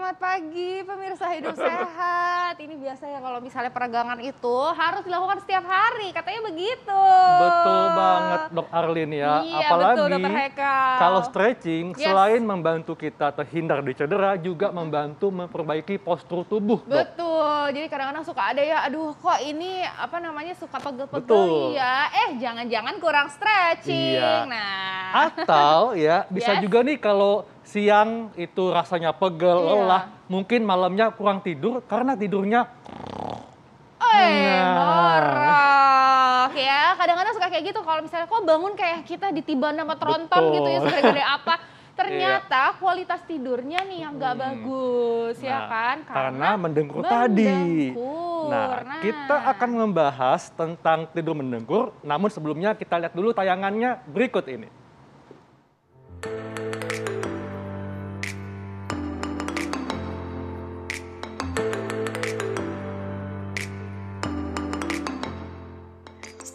Selamat pagi pemirsa hidup sehat. Ini biasa ya kalau misalnya peregangan itu harus dilakukan setiap hari, katanya begitu. Betul banget dok Arlin ya. Iya, Apalagi betul, kalau stretching Yes. selain membantu kita terhindar dari cedera juga membantu memperbaiki postur tubuh dok. Betul. Jadi kadang-kadang suka ada ya, aduh kok ini apa namanya suka pegel-pegel ya. Eh jangan-jangan kurang stretching. Iya. Nah. Atau ya bisa Yes. juga nih kalau siang itu rasanya pegel, Iya. lelah, mungkin malamnya kurang tidur karena tidurnya Eh, Nah. ngorok ya. Kadang-kadang suka kayak gitu kalau misalnya kok bangun kayak kita ditiban sama tronton Betul. gitu ya segede-gede apa. Ternyata kualitas tidurnya nih yang nggak bagus ya Nah, kan? karena mendengkur tadi. mendengkur. Nah, kita akan membahas tentang tidur mendengkur, namun sebelumnya kita lihat dulu tayangannya berikut ini.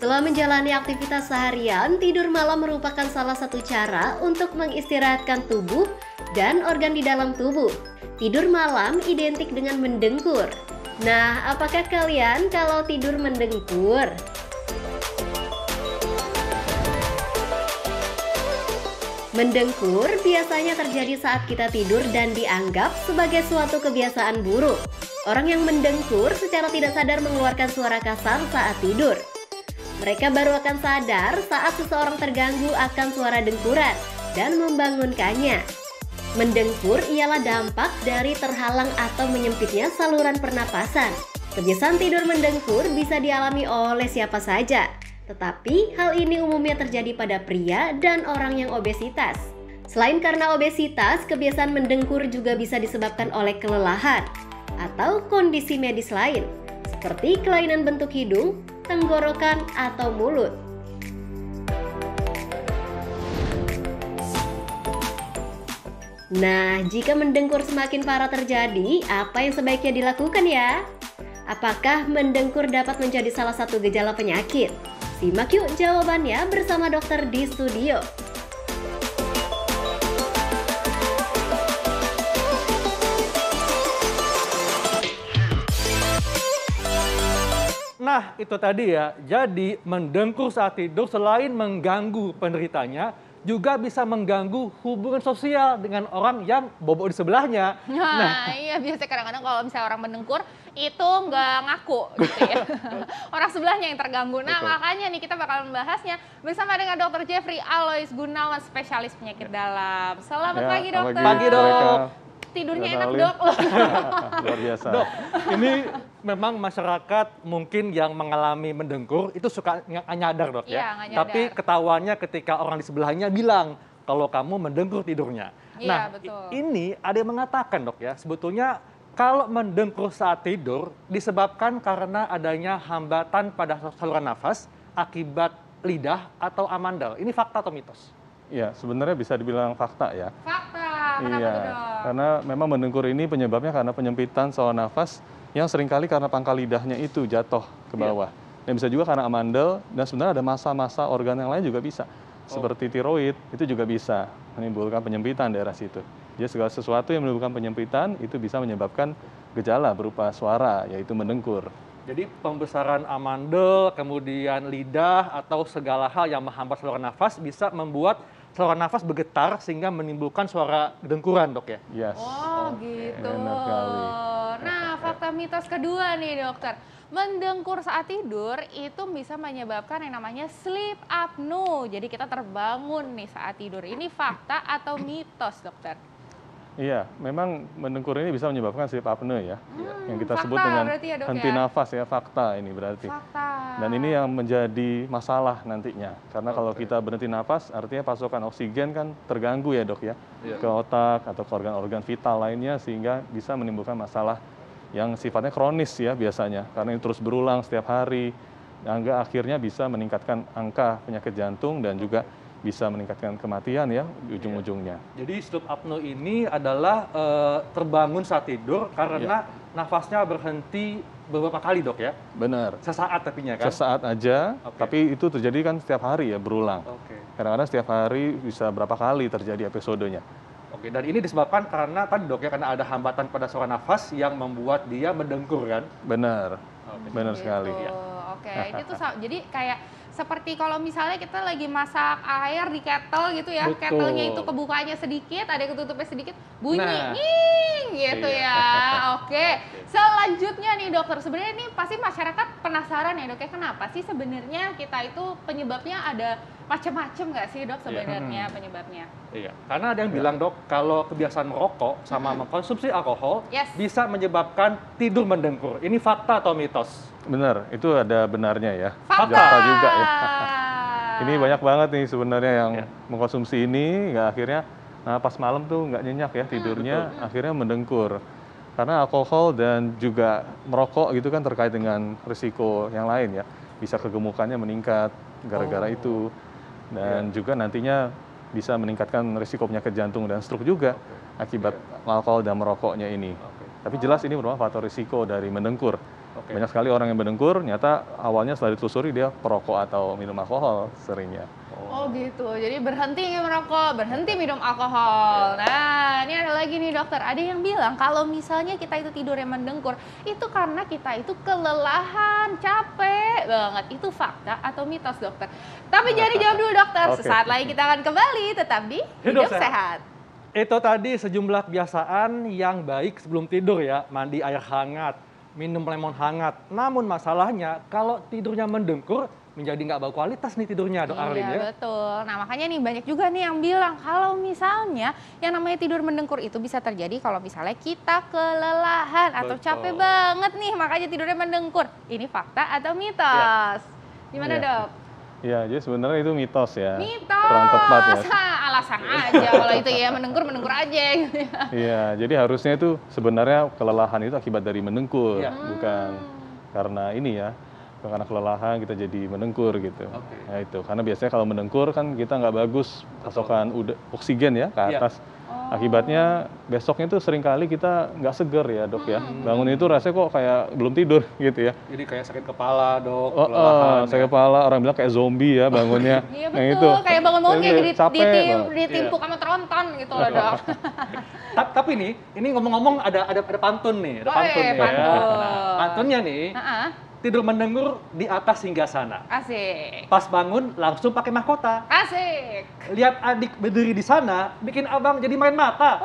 Setelah menjalani aktivitas seharian, tidur malam merupakan salah satu cara untuk mengistirahatkan tubuh dan organ di dalam tubuh. Tidur malam identik dengan mendengkur. Nah, apakah kalian kalau tidur mendengkur? Mendengkur biasanya terjadi saat kita tidur dan dianggap sebagai suatu kebiasaan buruk. Orang yang mendengkur secara tidak sadar mengeluarkan suara kasar saat tidur. Mereka baru akan sadar saat seseorang terganggu akan suara dengkuran dan membangunkannya. Mendengkur ialah dampak dari terhalang atau menyempitnya saluran pernapasan. Kebiasaan tidur mendengkur bisa dialami oleh siapa saja, tetapi hal ini umumnya terjadi pada pria dan orang yang obesitas. Selain karena obesitas, kebiasaan mendengkur juga bisa disebabkan oleh kelelahan atau kondisi medis lain, seperti kelainan bentuk hidung, tenggorokan, atau mulut. Nah, jika mendengkur semakin parah terjadi, apa yang sebaiknya dilakukan ya? Apakah mendengkur dapat menjadi salah satu gejala penyakit? Simak yuk jawabannya bersama dokter di studio. Nah, itu tadi ya. Jadi, mendengkur saat tidur selain mengganggu penderitanya, juga bisa mengganggu hubungan sosial dengan orang yang bobok di sebelahnya. Nah, iya biasanya kadang-kadang kalau misalnya orang mendengkur itu nggak ngaku gitu ya. orang sebelahnya yang terganggu. Nah, Betul. makanya nih kita bakal membahasnya bersama dengan Dr. Jeffrey Alois Gunawan, spesialis penyakit dalam. Selamat Ya, pagi, dokter. Pagi, dok. mereka. Tidurnya Udah enak, dok. Luar biasa. Dok, ini memang masyarakat mungkin yang mengalami mendengkur itu suka nggak nyadar dok Iya, ya. nyadar. Tapi ketahuannya ketika orang di sebelahnya bilang kalau kamu mendengkur tidurnya. Iya, nah, betul. ini ada yang mengatakan dok ya, sebetulnya kalau mendengkur saat tidur disebabkan karena adanya hambatan pada saluran nafas akibat lidah atau amandel. Ini fakta atau mitos? Iya, sebenarnya bisa dibilang fakta ya. Fakta, kenapa iya, tuh, dok? karena memang mendengkur ini penyebabnya karena penyempitan saluran nafas yang sering kali karena pangkal lidahnya itu jatuh ke Iya. bawah. Dan bisa juga karena amandel dan sebenarnya ada masa-masa organ yang lain juga bisa. Oh. Seperti tiroid itu juga bisa menimbulkan penyempitan daerah situ. Jadi segala sesuatu yang menimbulkan penyempitan itu bisa menyebabkan gejala berupa suara yaitu mendengkur. Jadi pembesaran amandel, kemudian lidah atau segala hal yang menghambat saluran nafas bisa membuat saluran nafas bergetar sehingga menimbulkan suara dengkuran dok ya. Yes. Oh gitu. Enak kali. Nah fakta mitos kedua nih dokter. Mendengkur saat tidur itu bisa menyebabkan yang namanya sleep apnea. Jadi kita terbangun nih saat tidur. Ini fakta atau mitos dokter? Iya, memang mendengkur ini bisa menyebabkan sleep apnea ya, yang kita fakta sebut dengan ya, Dok, henti ya? nafas ya, fakta ini berarti. Fakta. Dan ini yang menjadi masalah nantinya, karena kalau kita berhenti nafas, artinya pasokan oksigen kan terganggu ya dok ya, Iya. ke otak atau ke organ-organ vital lainnya, sehingga bisa menimbulkan masalah yang sifatnya kronis ya biasanya, karena ini terus berulang setiap hari, hingga akhirnya bisa meningkatkan angka penyakit jantung dan juga bisa meningkatkan kematian ya di ujung-ujungnya. Jadi sleep apnea ini adalah eh, terbangun saat tidur karena nafasnya berhenti beberapa kali dok ya. Benar. Sesaat tapinya kan? Sesaat aja, Oke. tapi itu terjadi kan setiap hari ya berulang. Oke. Kadang-kadang setiap hari bisa berapa kali terjadi episodenya. Oke. Dan ini disebabkan karena tadi dok ya karena ada hambatan pada saluran nafas yang membuat dia mendengkur kan? Benar, Oke. benar Gitu. sekali. Oke, ini tuh jadi kayak seperti kalau misalnya kita lagi masak air di kettle gitu ya, Betul. kettlenya itu kebukanya sedikit, ada yang ketutupnya sedikit, bunyi Nah. Gitu Iya. ya. Oke, selanjutnya nih dokter, sebenarnya ini pasti masyarakat penasaran ya dok ya, kenapa sih sebenarnya kita itu penyebabnya ada macam-macam nggak sih dok sebenarnya penyebabnya? Iya, karena ada yang bilang dok, kalau kebiasaan merokok sama mengkonsumsi alkohol Yes. bisa menyebabkan tidur mendengkur. Ini fakta atau mitos? Benar, itu ada benarnya ya. Fakta. Fakta juga ya. Ini banyak banget nih sebenarnya yang Ya. mengkonsumsi ini, nggak akhirnya nah pas malam tuh nggak nyenyak ya tidurnya, akhirnya mendengkur. Karena alkohol dan juga merokok gitu kan terkait dengan risiko yang lain ya. Bisa kegemukannya meningkat gara-gara Oh. itu. Dan juga nantinya bisa meningkatkan risiko penyakit jantung dan stroke juga akibat alkohol dan merokoknya ini. Oke. Tapi jelas ini merupakan faktor risiko dari mendengkur. Oke. Banyak sekali orang yang mendengkur, nyata awalnya setelah ditelusuri dia perokok atau minum alkohol seringnya. Oh gitu, jadi berhenti merokok, berhenti minum alkohol. Nah, ini ada lagi nih dokter, ada yang bilang kalau misalnya kita itu tidur yang mendengkur, itu karena kita itu kelelahan, capek banget. Itu fakta atau mitos dokter? Tapi jangan dijawab dulu dokter, Oke. sesaat lagi kita akan kembali tetap di Hidup Hidup, Sehat. Sehat. Itu tadi sejumlah kebiasaan yang baik sebelum tidur ya, mandi air hangat, minum lemon hangat. Namun masalahnya kalau tidurnya mendengkur menjadi nggak bagus kualitas nih tidurnya, dok Arlin Iya ya. betul. Nah makanya nih banyak juga nih yang bilang kalau misalnya yang namanya tidur mendengkur itu bisa terjadi kalau misalnya kita kelelahan atau Betul. capek banget nih makanya tidurnya mendengkur. Ini fakta atau mitos? Gimana Iya. dok? Ya, jadi sebenarnya itu mitos ya. Mitos. Kurang tepat ya. Alasan aja kalau itu ya mendengkur mendengkur aja gitu ya. Iya, jadi harusnya itu sebenarnya kelelahan itu akibat dari mendengkur, Iya. bukan karena ini ya, karena kelelahan kita jadi mendengkur gitu. Oke. Ya itu, karena biasanya kalau mendengkur kan kita nggak bagus pasokan uda- oksigen ya ke Iya. atas. Akibatnya besoknya tuh sering kali kita nggak seger ya dok ya. Hmm. Bangun itu rasanya kok kayak belum tidur gitu ya. Jadi kayak sakit kepala, dok, Oh, kelelahan, oh, saya ya. kepala orang bilang kayak zombie ya bangunnya. Iya Nah, betul, itu. kayak bangun-bangun kayak Jadi di, capek ditimpuk sama tronton gitu loh dok. Ta- Tapi nih, ini ngomong-ngomong ada ada ada pantun nih, ada Oh, pantun iya, nih. pantun. Nah, pantunnya nih, Heeh, tidur mendengkur di atas hingga sana. asik. Pas bangun langsung pakai mahkota. Asik. Lihat adik berdiri di sana, bikin abang jadi main mata.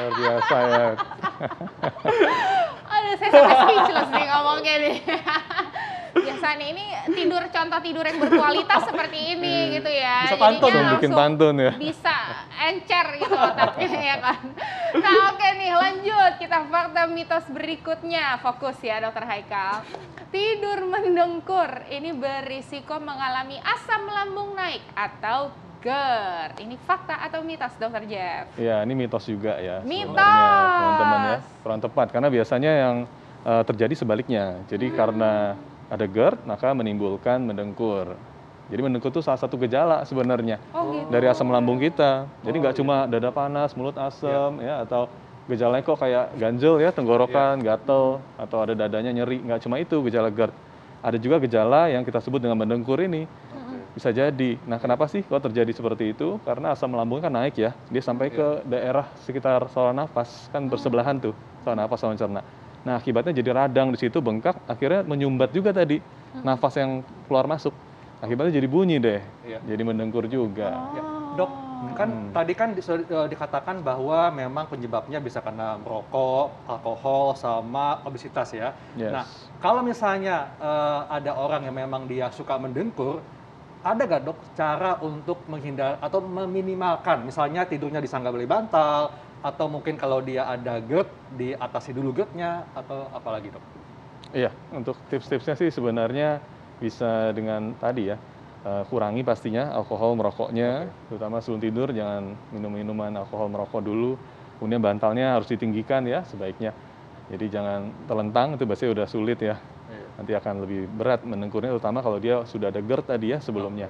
Luar biasa ya. Aduh, saya sampai speechless nih ngomongnya nih. Biasa nih, ini tidur contoh tidur yang berkualitas seperti ini gitu ya. Bisa pantun. Langsung bikin pantun ya. Bisa encer gitu otaknya ya kan. Nah oke nih lanjut kita fakta mitos berikutnya. Fokus ya dokter Haikal. Tidur mendengkur ini berisiko mengalami asam lambung naik atau GERD. Ini fakta atau mitos dokter Jeff? Ya, ini mitos juga ya. Mitos. Teman-teman ya, kurang tepat karena biasanya yang eh, terjadi sebaliknya. Jadi Hmm. karena ada GERD maka menimbulkan mendengkur. Jadi mendengkur itu salah satu gejala sebenarnya Oh gitu. dari asam lambung kita. Jadi Oh, nggak cuma dada panas, mulut asam ya atau gejalanya kok kayak ganjel ya, tenggorokan, gatel atau ada dadanya nyeri. Nggak cuma itu gejala GERD. Ada juga gejala yang kita sebut dengan mendengkur ini. Bisa jadi. Nah, kenapa sih kok terjadi seperti itu? Karena asam lambungnya kan naik ya. Dia sampai ke daerah sekitar saluran nafas, kan bersebelahan tuh saluran nafas saluran cerna. Nah, akibatnya jadi radang di situ, bengkak, akhirnya menyumbat juga tadi nafas yang keluar masuk. Akibatnya jadi bunyi deh. Iya. Jadi mendengkur juga. Ya, Dok, kan Hmm. tadi kan di- sudah, eh, dikatakan bahwa memang penyebabnya bisa karena merokok, alkohol, sama obesitas ya. Yes. Nah, kalau misalnya eh, ada orang yang memang dia suka mendengkur, ada gak dok cara untuk menghindar atau meminimalkan, misalnya tidurnya di sanggah beli bantal, atau mungkin kalau dia ada GERD, diatasi dulu GERD-nya, atau apalagi dok? Iya, untuk tips-tipsnya sih sebenarnya bisa dengan tadi ya, eh, kurangi pastinya alkohol merokoknya, terutama sebelum tidur jangan minum minuman alkohol merokok dulu. Kemudian bantalnya harus ditinggikan ya sebaiknya. Jadi jangan terlentang itu biasanya udah sulit ya. Nanti akan lebih berat mendengkurnya terutama kalau dia sudah ada GERD tadi ya sebelumnya.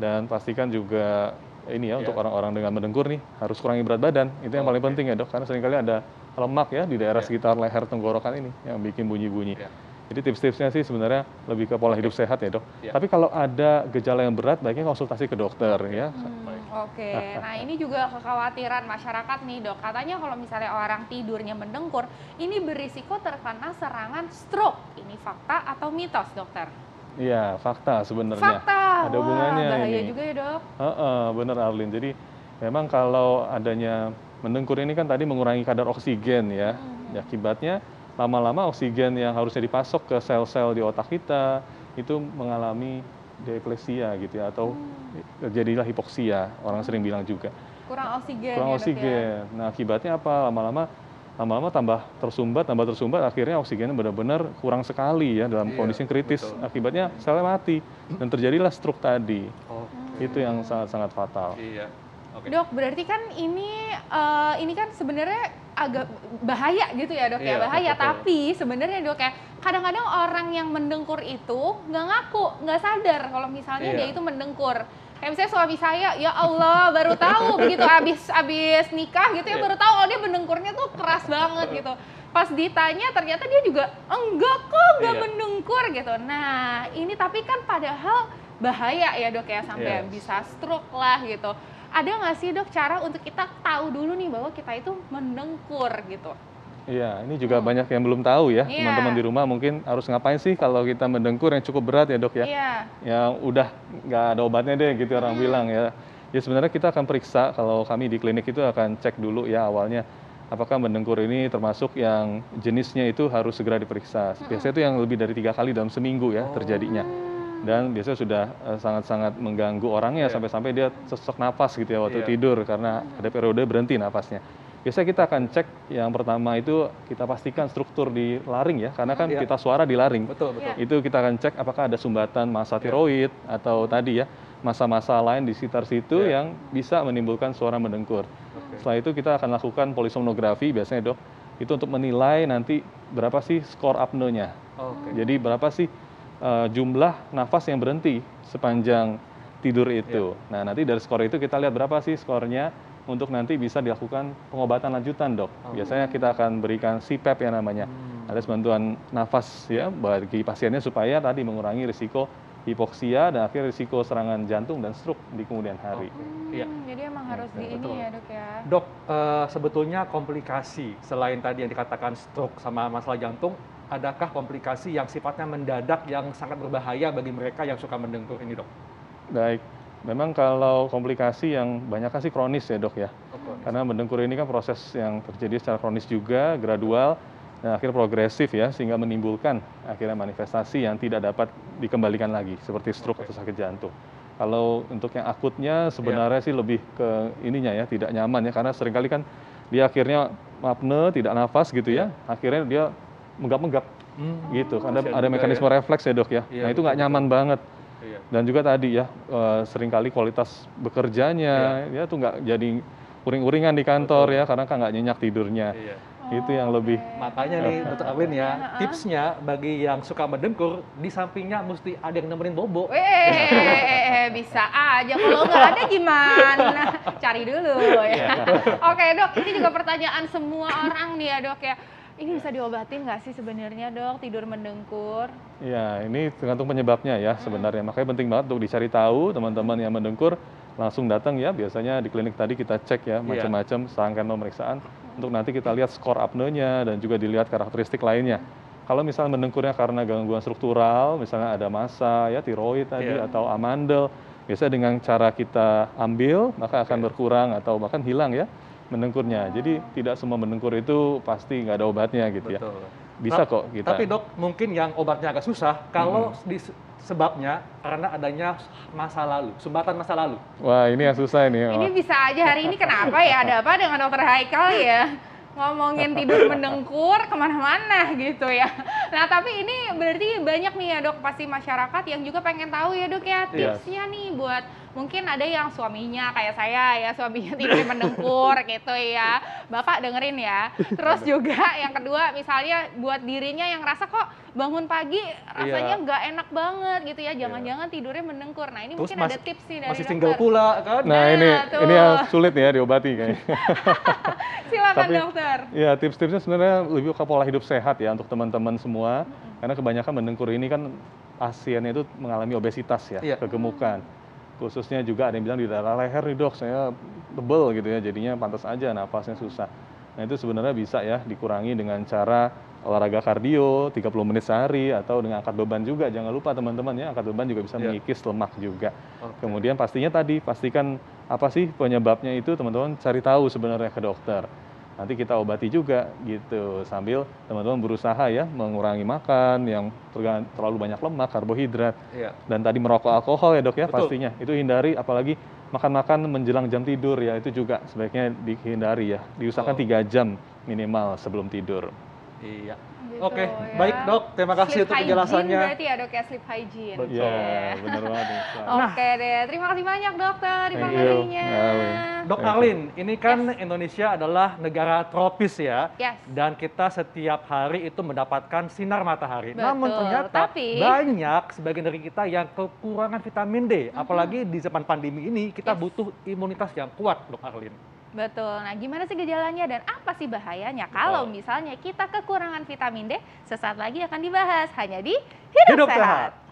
Dan pastikan juga ini ya untuk Iya. orang-orang dengan mendengkur nih harus kurangi berat badan. Itu yang paling Oke. penting ya dok karena sering kali ada lemak ya di daerah Iya. sekitar leher tenggorokan ini yang bikin bunyi-bunyi. Iya. Jadi tips-tipsnya sih sebenarnya lebih ke pola hidup sehat ya dok. Iya. Tapi kalau ada gejala yang berat, baiknya konsultasi ke dokter ya. Hmm. Oke, nah ini juga kekhawatiran masyarakat nih dok. Katanya kalau misalnya orang tidurnya mendengkur, ini berisiko terkena serangan stroke. Ini fakta atau mitos dokter? Iya, fakta sebenarnya. Fakta. Ada Wah, hubungannya bahaya ini. juga ya dok. Heeh, bener Arlin. Jadi memang kalau adanya mendengkur ini kan tadi mengurangi kadar oksigen ya. Hmm. Ya, Akibatnya lama-lama oksigen yang harusnya dipasok ke sel-sel di otak kita itu mengalami deeplesia gitu ya atau Hmm. terjadilah hipoksia orang sering bilang juga Kurang oksigen kurang ya ya. oksigen. Nah akibatnya apa? Lama-lama lama-lama tambah tersumbat, tambah tersumbat, akhirnya oksigennya benar-benar kurang sekali ya dalam Iya, kondisi kritis. betul. Akibatnya selnya mati dan terjadilah stroke tadi. Oke. Itu yang sangat-sangat fatal. Iya. Oke. Dok, berarti kan ini eh, ini kan sebenarnya agak bahaya gitu ya dok ya Iya, bahaya. betul. Tapi sebenarnya dok ya kadang-kadang orang yang mendengkur itu nggak ngaku, nggak sadar kalau misalnya Iya. dia itu mendengkur. Kayak misalnya suami saya, ya Allah baru tahu begitu abis abis nikah gitu ya Iya. baru tahu oh dia mendengkurnya tuh keras banget gitu. Pas ditanya ternyata dia juga enggak kok nggak Iya. mendengkur gitu. Nah ini tapi kan padahal bahaya ya dok ya sampai Yes. bisa stroke lah gitu. Ada nggak sih dok cara untuk kita tahu dulu nih bahwa kita itu mendengkur gitu? Iya, ini juga banyak yang belum tahu ya. Iya. Teman-teman di rumah mungkin harus ngapain sih kalau kita mendengkur yang cukup berat ya dok ya. Iya. yang udah nggak ada obatnya deh gitu orang bilang ya. Ya sebenarnya kita akan periksa kalau kami di klinik itu akan cek dulu ya awalnya apakah mendengkur ini termasuk yang jenisnya itu harus segera diperiksa. Biasanya itu yang lebih dari tiga kali dalam seminggu ya terjadinya. Dan biasanya sudah eh, sangat-sangat mengganggu orangnya Iya. sampai-sampai dia sesak napas gitu ya waktu Iya. tidur karena ada periode berhenti napasnya. Biasanya kita akan cek yang pertama itu kita pastikan struktur di laring ya karena kan Iya. kita suara di laring Betul, betul. Iya. itu kita akan cek apakah ada sumbatan massa tiroid atau tadi ya massa-massa lain di sekitar situ Ya. yang bisa menimbulkan suara mendengkur. Oke. Setelah itu kita akan lakukan polisomnografi biasanya dok itu untuk menilai nanti berapa sih skor apnonya. Oke. Jadi berapa sih eh, jumlah nafas yang berhenti sepanjang tidur itu. Nah nanti dari skor itu kita lihat berapa sih skornya untuk nanti bisa dilakukan pengobatan lanjutan dok. Biasanya kita akan berikan CPAP ya namanya Hmm. ada bantuan nafas ya bagi pasiennya supaya tadi mengurangi risiko hipoksia dan akhirnya risiko serangan jantung dan stroke di kemudian hari. Iya. Hmm, Jadi emang harus di ini betul. ya dok ya. Dok, eh, sebetulnya komplikasi selain tadi yang dikatakan stroke sama masalah jantung, adakah komplikasi yang sifatnya mendadak yang sangat berbahaya bagi mereka yang suka mendengkur ini, dok? Baik, memang kalau komplikasi yang banyak kan sih kronis ya dok ya. Karena mendengkur ini kan proses yang terjadi secara kronis juga, gradual, dan akhirnya progresif ya, sehingga menimbulkan akhirnya manifestasi yang tidak dapat dikembalikan lagi, seperti stroke Oke. atau sakit jantung. Kalau untuk yang akutnya sebenarnya sih lebih ke ininya ya, tidak nyaman ya, karena sering kali kan dia akhirnya apne, tidak nafas gitu ya, akhirnya dia menggap-menggap Hmm. gitu. Ada, Kasihan ada mekanisme ya. refleks ya dok ya. Iya, nah itu nggak nyaman banget. Iya. Dan juga tadi ya, eh, sering kali kualitas bekerjanya ya tuh nggak jadi uring-uringan di kantor ya, karena kan nggak nyenyak tidurnya. Iya. Itu yang lebih Makanya nih, Dr. Arwin ya, tipsnya bagi yang suka mendengkur, di sampingnya mesti ada yang nemenin bobo. Eh, bisa aja. Kalau nggak ada gimana? Cari dulu ya. Oke dok, ini juga pertanyaan semua orang nih ya dok ya. Ini bisa diobatin nggak sih sebenarnya dok tidur mendengkur? Ya, ini tergantung penyebabnya ya sebenarnya. Makanya penting banget untuk dicari tahu teman-teman yang mendengkur langsung datang ya. Biasanya di klinik tadi kita cek ya macam-macam serangkaian pemeriksaan untuk nanti kita lihat skor apnonya dan juga dilihat karakteristik lainnya. Kalau misalnya mendengkurnya karena gangguan struktural, misalnya ada massa ya tiroid tadi Iya. atau amandel, biasanya dengan cara kita ambil maka akan berkurang atau bahkan hilang ya mendengkurnya. Jadi tidak semua mendengkur itu pasti nggak ada obatnya gitu ya. Betul. Bisa Ta- kok kita. Tapi dok, mungkin yang obatnya agak susah kalau dis- sebabnya karena adanya masa lalu, sumbatan masa lalu. Wah ini yang susah ini. Ini bisa aja hari ini kenapa ya? Ada apa dengan dokter Haikal ya? Ngomongin tidur mendengkur ke mana-mana gitu ya. Nah tapi ini berarti banyak nih ya dok pasti masyarakat yang juga pengen tahu ya dok ya Iya. tipsnya nih buat mungkin ada yang suaminya kayak saya ya suaminya tidur mendengkur gitu ya. Bapak dengerin ya. Terus juga yang kedua misalnya buat dirinya yang rasa kok bangun pagi rasanya Iya. nggak enak banget gitu ya. Jangan-jangan tidurnya mendengkur. Nah ini Terus mungkin ada tips nih dari Masih dokter. single pula kan? Nah, Nah, ini tuh. ini yang sulit ya diobati kayaknya. Silakan Tapi- dokter. ya tips-tipsnya sebenarnya lebih ke pola hidup sehat ya untuk teman-teman semua. Karena kebanyakan mendengkur ini kan pasiennya itu mengalami obesitas ya, Iya. kegemukan. Khususnya juga ada yang bilang di daerah leher nih dok, saya tebel gitu ya, jadinya pantas aja nafasnya susah. Nah itu sebenarnya bisa ya dikurangi dengan cara olahraga kardio 30 menit sehari atau dengan angkat beban juga. Jangan lupa teman-teman ya, angkat beban juga bisa Iya. mengikis lemak juga. Oke. Kemudian pastinya tadi pastikan apa sih penyebabnya itu teman-teman cari tahu sebenarnya ke dokter. Nanti kita obati juga gitu sambil teman-teman berusaha ya mengurangi makan yang terlalu banyak lemak, karbohidrat Iya. dan tadi merokok alkohol ya dok ya Betul. pastinya itu hindari apalagi makan-makan menjelang jam tidur ya itu juga sebaiknya dihindari ya diusahakan tiga jam minimal sebelum tidur. Iya. Gitu Oke, ya. baik dok, terima kasih Sleep untuk hygiene penjelasannya. berarti ya dok ya, sleep hygiene. Betul. Iya benar banget. Oke deh, terima kasih banyak dokter informasinya. Arlin. Dok. Arlin, ini kan Indonesia adalah negara tropis ya. Yes. Dan kita setiap hari itu mendapatkan sinar matahari. Namun Betul, ternyata tapi- banyak sebagian dari kita yang kekurangan vitamin D. Apalagi di zaman pandemi ini kita Yes. butuh imunitas yang kuat, Dok Arlin. Betul. Nah, gimana sih gejalanya dan apa sih bahayanya kalau misalnya kita kekurangan vitamin D? Sesaat lagi akan dibahas hanya di Hidup, Hidup Sehat. Sehat.